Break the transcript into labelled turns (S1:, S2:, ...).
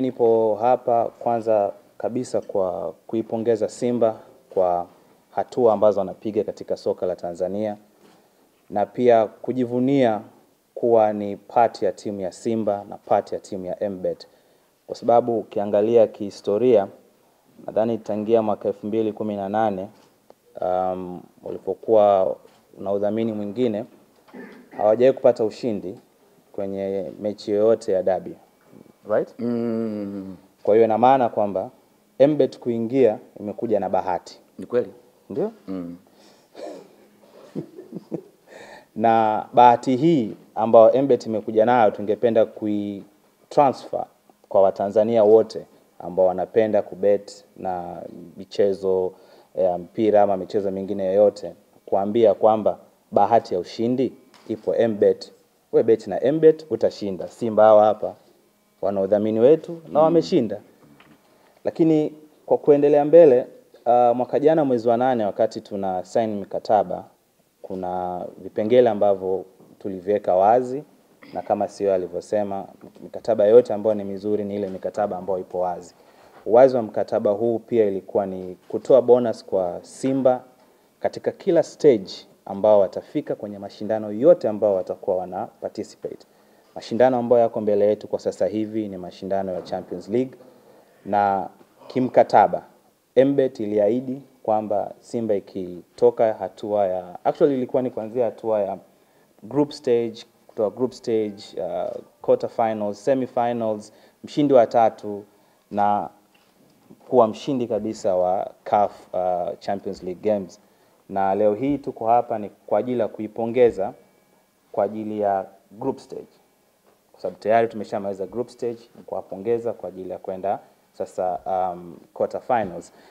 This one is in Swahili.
S1: Nipo hapa kwanza kabisa kwa kuipongeza Simba kwa hatua ambazo wanapiga katika soka la Tanzania na pia kujivunia kuwa ni pati ya timu ya Simba na pati ya timu ya MBet, kwa sababu ukiangalia kihistoria, nadhani tangia mwaka elfu mbili kumi na nane um, walipokuwa na udhamini mwingine hawajawahi kupata ushindi kwenye mechi yoyote ya dabi right?
S2: Mm,
S1: Kwa hiyo ina maana kwamba MBet kuingia imekuja na bahati,
S2: ni kweli.
S1: ndio?
S2: Mm.
S1: Na bahati hii ambayo MBet imekuja nayo tungependa kuitransfer kwa Watanzania wote ambao wanapenda kubet na michezo ya mpira ama michezo mingine yoyote, kuambia kwamba bahati ya ushindi ipo MBet. We bet na MBet utashinda. Simba hawa hapa wana udhamini wetu na wameshinda. Lakini kwa kuendelea mbele, uh, mwaka jana mwezi wa nane wakati tuna sign mikataba, kuna vipengele ambavyo tuliviweka wazi, na kama sio alivyosema, mikataba yote ambayo ni mizuri ni ile mikataba ambayo ipo wazi. Uwazi wa mkataba huu pia ilikuwa ni kutoa bonus kwa Simba katika kila stage ambao watafika kwenye mashindano yote ambao watakuwa wana participate. Mashindano ambayo yako mbele yetu kwa sasa hivi ni mashindano ya Champions League na kimkataba MBet iliahidi kwamba Simba ikitoka hatua ya actually ilikuwa ni kuanzia hatua ya group stage kutoka group stage uh, quarter finals, semi finals, mshindi wa tatu na kuwa mshindi kabisa wa CAF uh, Champions League games. Na leo hii tuko hapa ni kwa ajili ya kuipongeza kwa ajili ya group stage kwa sababu tayari tumeshamaliza group stage, kuwapongeza kwa ajili ya kwenda sasa um, quarter finals.